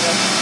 together.